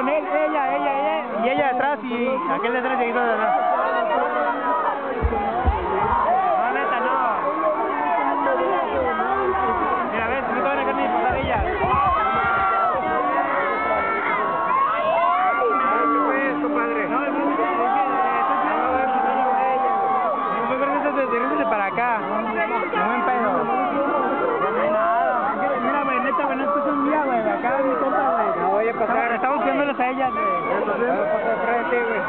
con él, ella, ella, ella, y ella detrás y aquel detrás y todo detrás. Podemos.